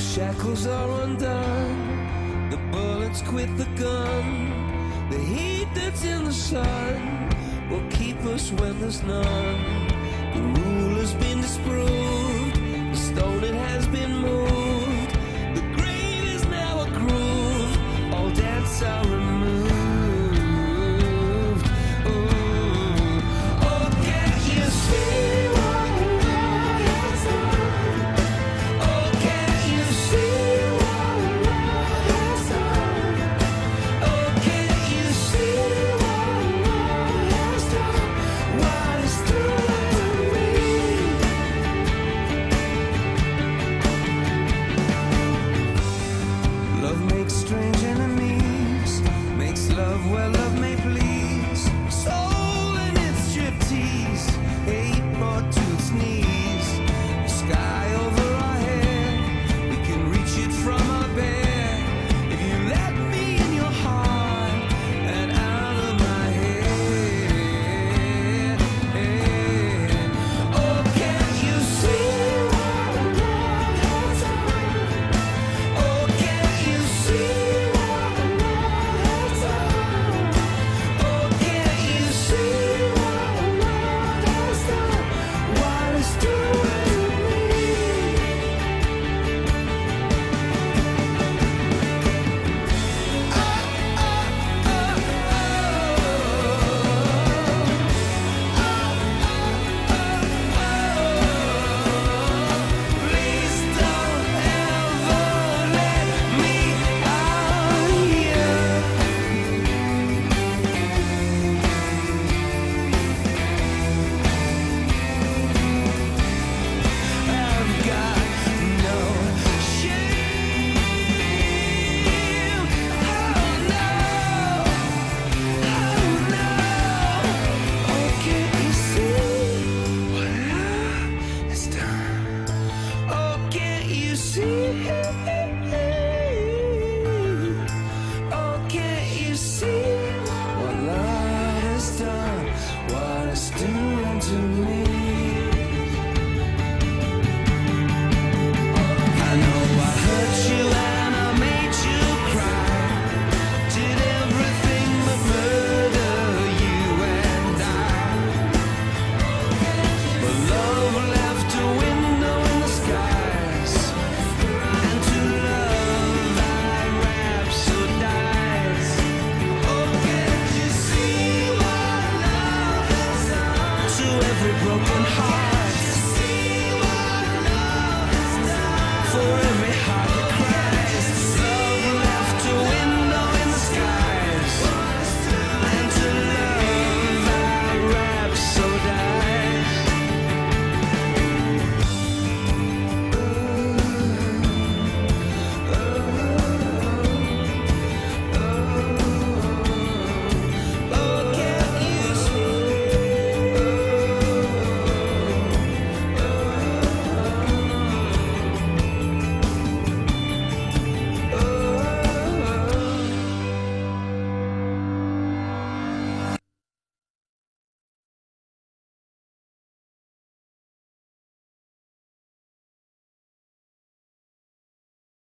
shackles are undone, the bullets quit the gun. The heat that's in the sun will keep us when there's none. The rule has been disproved, the stone it has been moved.